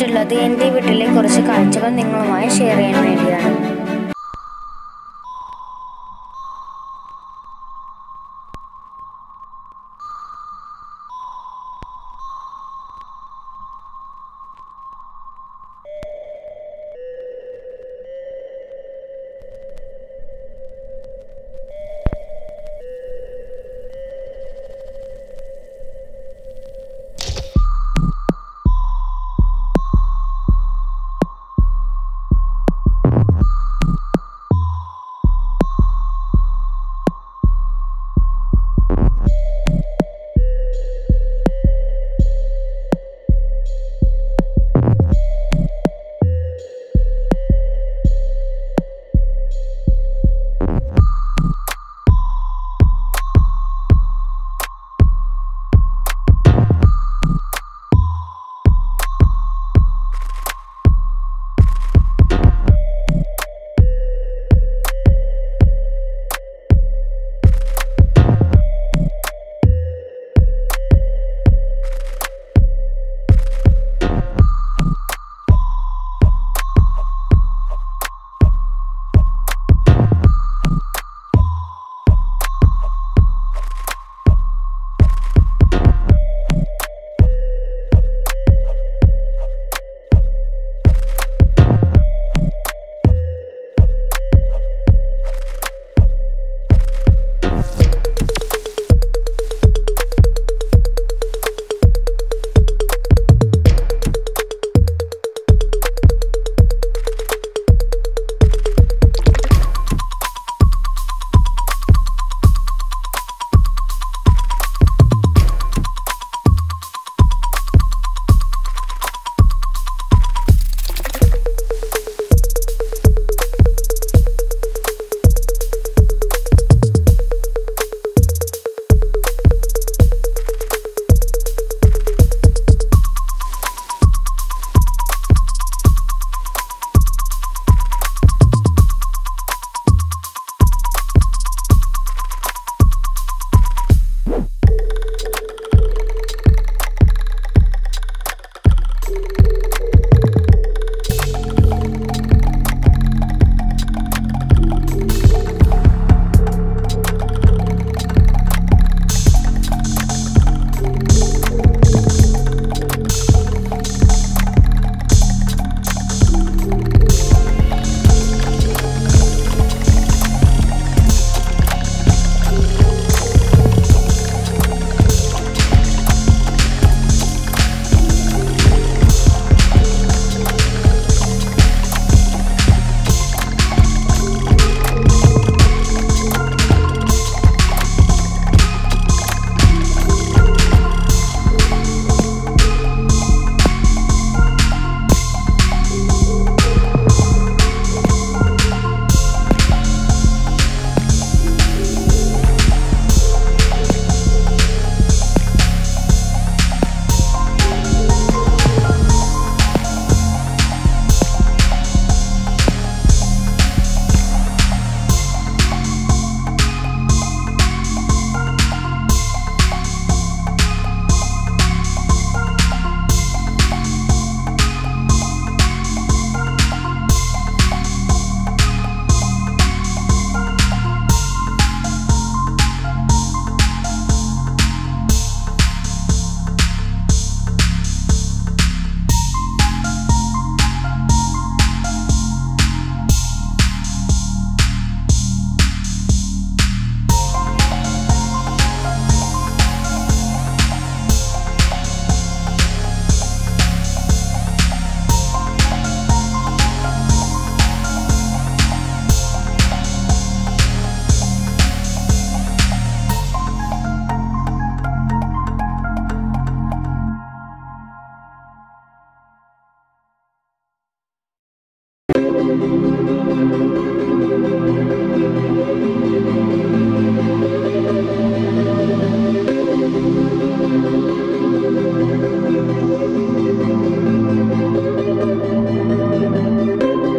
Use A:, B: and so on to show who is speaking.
A: ചെയ്തിട്ടുള്ളത് എന്റെ വീട്ടിലെ കുറച്ച് കാഴ്ചകൾ നിങ്ങളുമായി ഷെയർ ചെയ്യാൻ വേണ്ടിയാണ്.